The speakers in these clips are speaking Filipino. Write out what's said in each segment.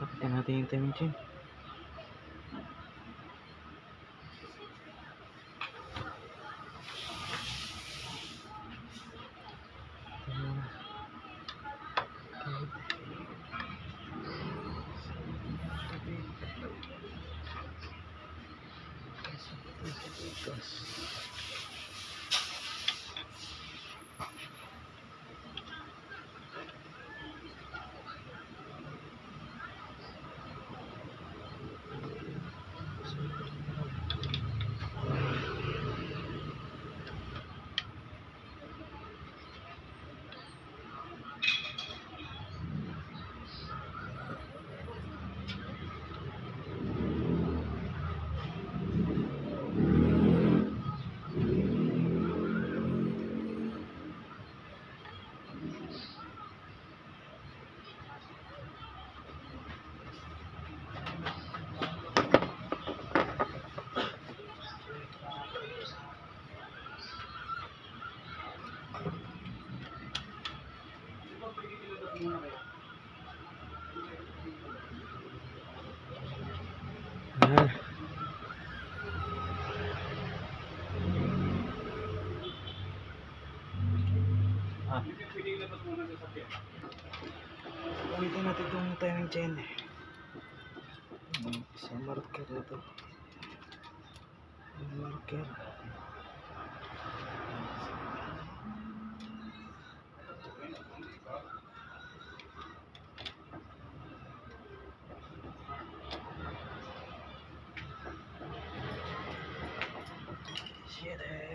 Tapitan natin yung timing chain. Ayan. Ah. Gamitin natin itong timing chain. Hmm, Sa marker na ito. Marker. Shit eh.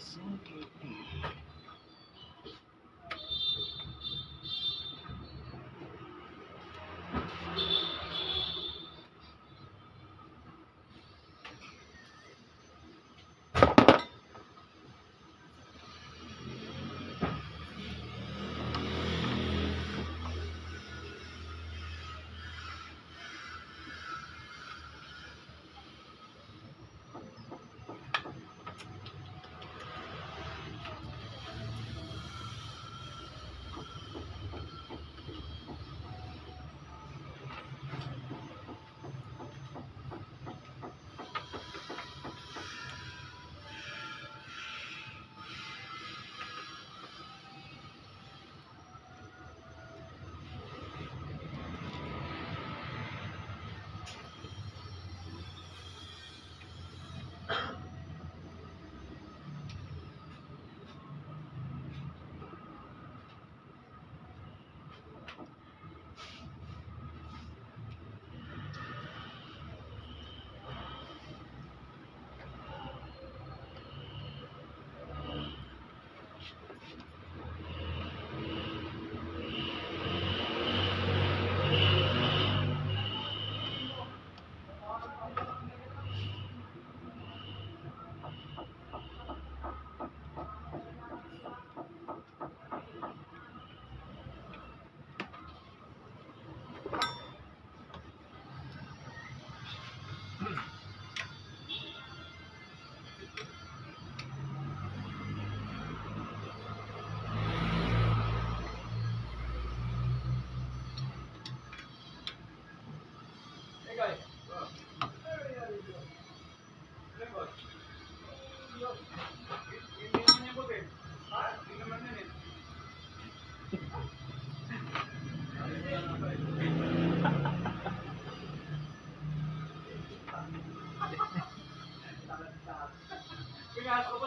listen to.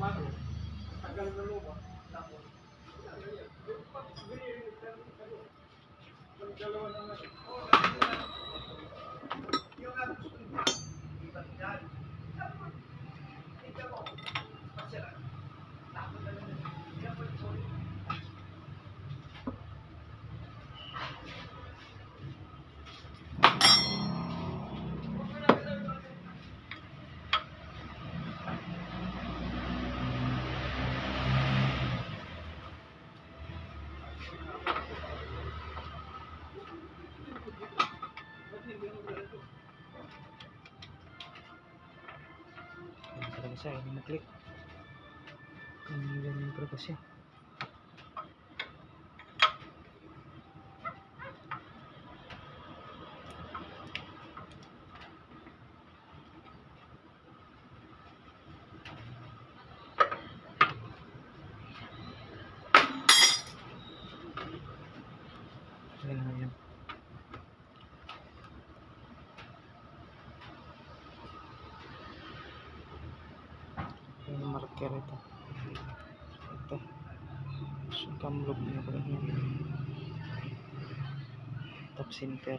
Yan talaga siya, hindi mag-click. Ang ganyan talaga siya. Yan kamlog niya ko yan top sinter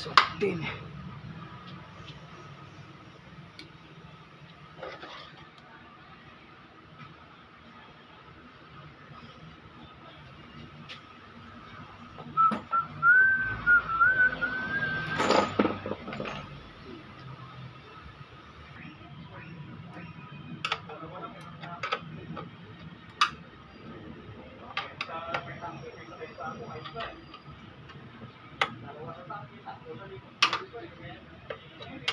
Yun. Masok din.